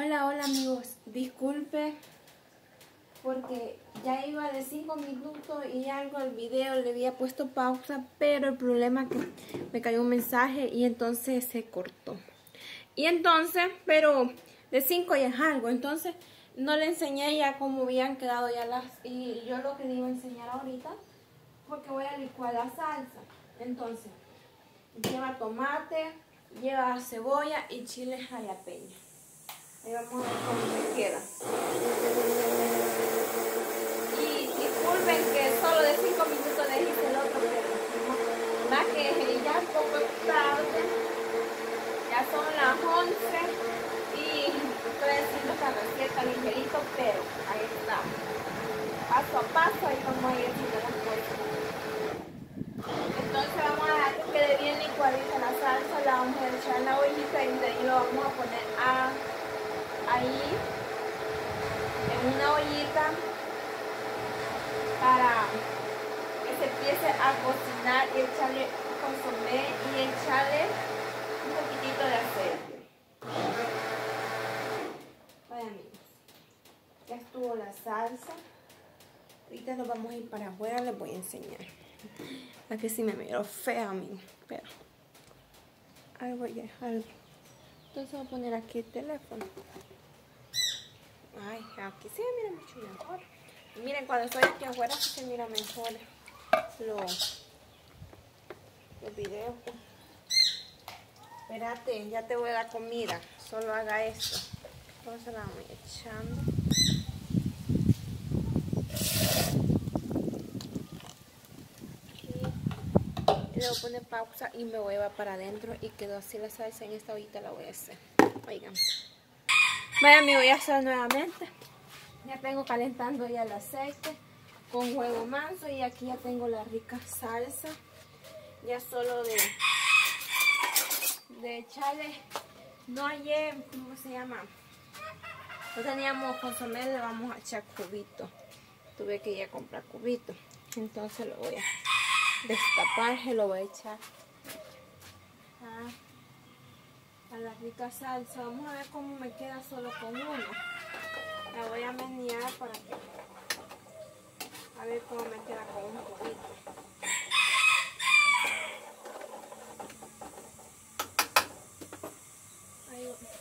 Hola, hola amigos, disculpe porque ya iba de 5 minutos y algo el video, le había puesto pausa, pero el problema es que me cayó un mensaje y entonces se cortó. Y entonces, pero de 5 ya es algo, entonces no le enseñé ya cómo habían quedado ya las, y yo lo que le iba a enseñar ahorita, porque voy a licuar la salsa. Entonces, lleva tomate, lleva cebolla y chile jalapeño. Ahí vamos a ver cómo me queda. Y disculpen que solo de 5 minutos le hice el otro, pero más que ya es poco tarde, ya son las 11 y estoy haciendo esta receta ligerito, pero ahí está. Paso a paso, ahí vamos a ir haciendo las cosas. Entonces vamos a dejar que quede bien licuadita la salsa, la vamos a echar en la ollita y de ahí lo vamos a poner a ahí en una ollita para que se empiece a cocinar y echarle consomé y echarle un poquitito de aceite. Vaya amigos, ya estuvo la salsa. Ahorita nos vamos a ir para afuera, les voy a enseñar. A que si me miro fea a mí, pero algo ya, algo. Entonces voy a poner aquí el teléfono. Ay, aquí se mira mucho mejor. miren, cuando estoy aquí afuera se mira mejor los, los videos. Espérate, ya te voy a dar comida. Solo haga esto. Entonces la echando. Le voy a poner pausa y me voy a para adentro y quedó así la salsa en esta ollita la voy a hacer. Oigan. Vaya, voy a hacer nuevamente. Ya tengo calentando ya el aceite con huevo manso y aquí ya tengo la rica salsa. Ya solo de, de echarle, no ayer, ¿cómo se llama? No teníamos consomé, le vamos a echar cubito. Tuve que ir a comprar cubito. Entonces lo voy a destapar y lo voy a echar a la rica salsa. Vamos a ver cómo me queda solo con uno. La voy a menear para que a ver cómo me queda con un poquito.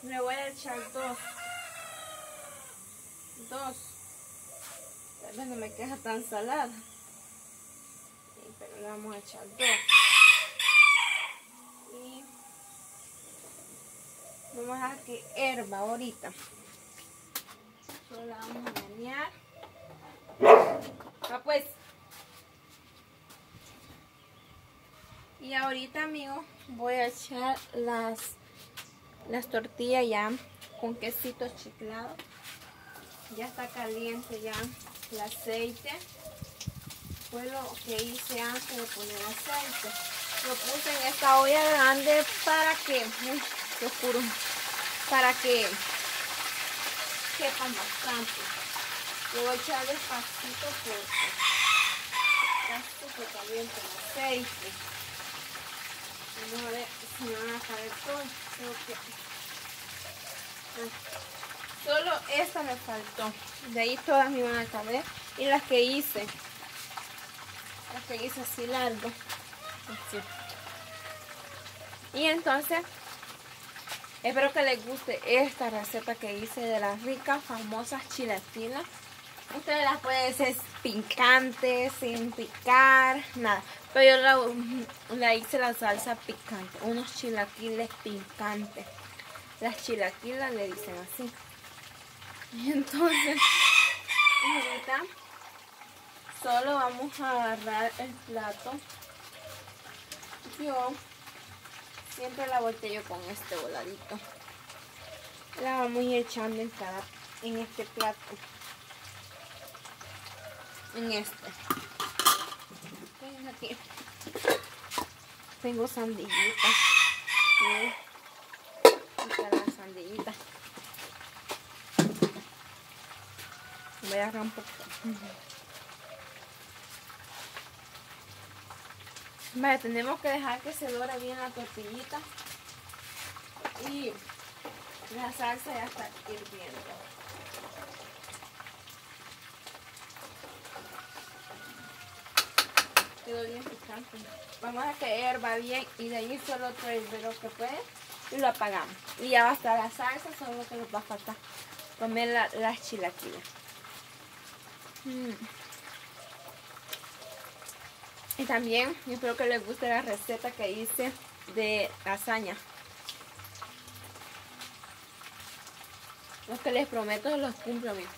Le voy a echar dos. Dos. Tal vez no me queda tan salada. Pero le vamos a echar dos. Vamos a dejar que herba ahorita. Solo la vamos a menear. Ah, pues. Y ahorita, amigos, voy a echar las, las tortillas ya con quesito chiclado. Ya está caliente ya el aceite. Fue lo que hice antes de poner aceite. Lo puse en esta olla grande para que lo juro, para que sepan bastante. Lo voy a echar despacito porque está caliente el aceite. Vamos a ver si me van a caer todo. Solo esta me faltó. De ahí todas me van a caber. Y las que hice. Las que hice así largo. Y entonces Espero que les guste esta receta que hice de las ricas, famosas chilaquilas. Ustedes las pueden hacer picantes, sin picar, nada. Pero yo la, hice la salsa picante, unos chilaquiles picantes. Las chilaquilas le dicen así. Y entonces, ahorita solo vamos a agarrar el plato. Yo Siempre la volteo con este voladito. La vamos a echando en cada, en este plato. En este. Aquí. Tengo sandillitas. Esta la sandillita. Voy a agarrar un poco. Vale, tenemos que dejar que se dore bien la tortillita. Y La salsa ya está hirviendo. Quedó bien picante. Vamos a que hierva bien y de ahí solo tres de lo que puede y lo apagamos. Y ya va a estar la salsa, solo que nos va a faltar comer la, las chilaquiles. Mm. Y también espero que les guste la receta que hice de lasaña. Lo que les prometo los cumplo, amigos.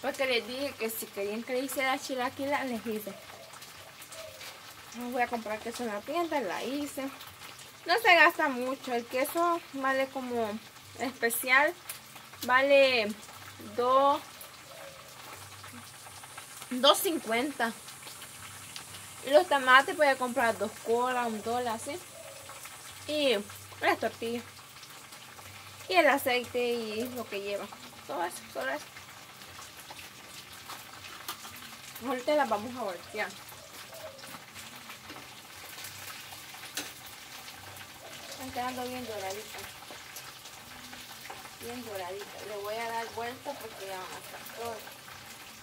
Porque les dije que si querían que le hiciera chilaquila, les hice. Voy a comprar queso en la tienda, la hice. No se gasta mucho. El queso vale como especial. Vale 2 2.50 y los tomates voy a comprar dos colas, un dólar así. Y las tortillas. Y el aceite y lo que lleva. Todo eso, todo eso. Ahorita las vamos a voltear. Están quedando bien doraditas. Bien doraditas. Le voy a dar vuelta porque ya van a estar todas.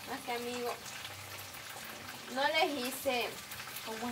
Más que amigo, no les hice como